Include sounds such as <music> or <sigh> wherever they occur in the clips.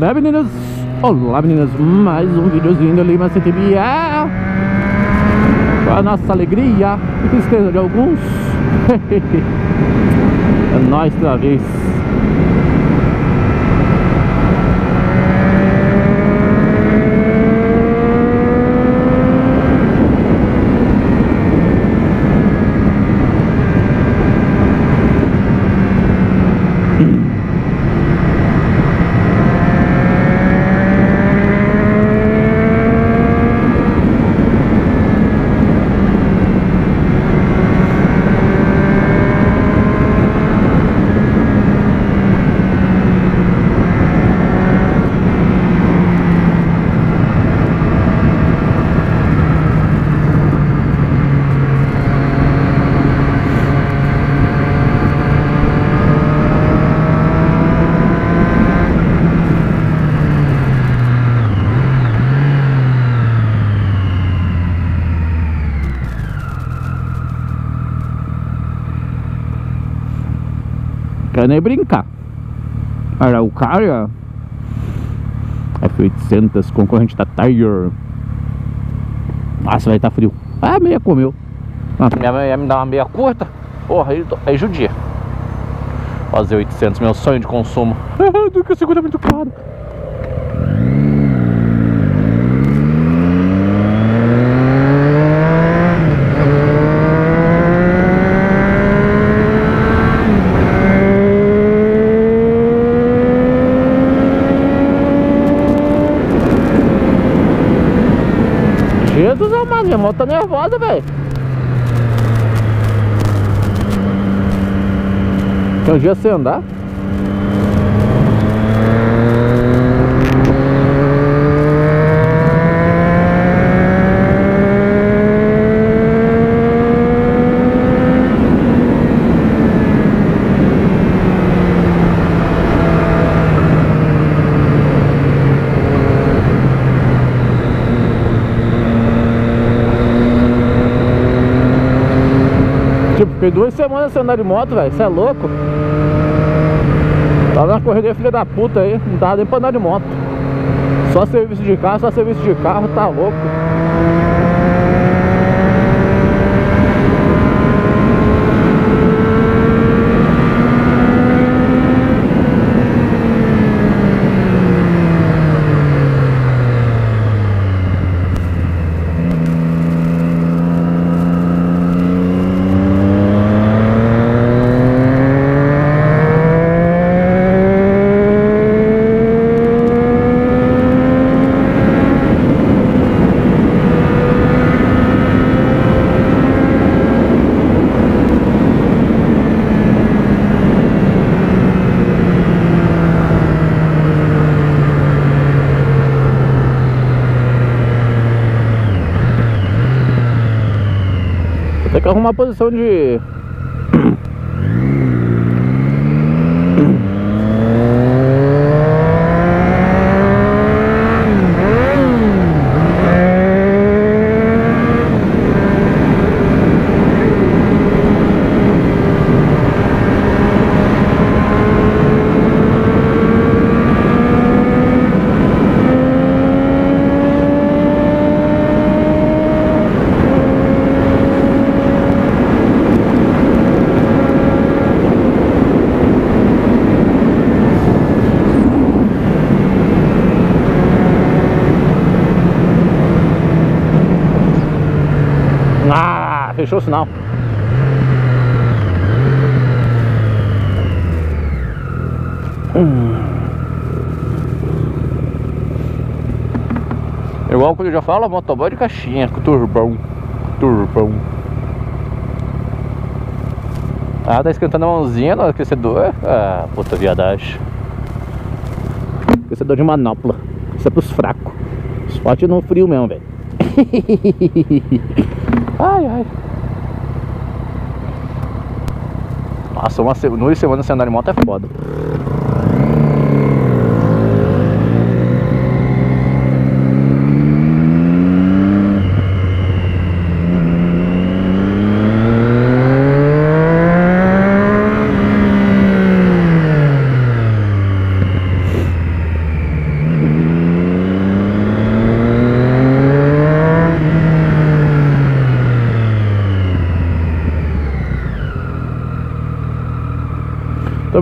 Olá meninas, olá meninas, mais um videozinho do Lima CTBA Com a nossa alegria e tristeza de alguns. <laughs> É nóis outra vez quero nem brincar. Araucária F800, concorrente da Tiger. Nossa, vai estar tá frio. Ah, meia comeu. Ah, minha mãe ia me dar uma meia curta. Porra, aí, aí judia. Fazer 800, meu sonho de consumo. <laughs> Do que segura é muito caro. Jesus amado, minha moto tá nervosa, velho. Tem um dia sem andar? Fiquei duas semanas sem andar de moto, velho. Você é louco? Tava na correria filha da puta aí. Não dava nem pra andar de moto. Só serviço de carro, só serviço de carro, tá louco. Arrumar a posição de fechou o sinal. Hum. Igual quando eu já falo, motoboy de caixinha, com turbão. Turbão. Ah, tá esquentando a mãozinha no aquecedor. Ah, puta viadagem. Aquecedor de manopla. Isso é pros fracos. Os fortes no frio mesmo, velho. <laughs> ai, ai. Nossa, uma duas semanas sem andar de moto é foda.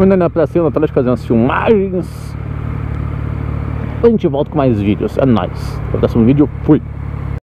Indo na praça na atrás fazendo as filmagens. A gente volta com mais vídeos. É nóis. No próximo vídeo, fui.